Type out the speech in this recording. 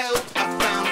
help I found.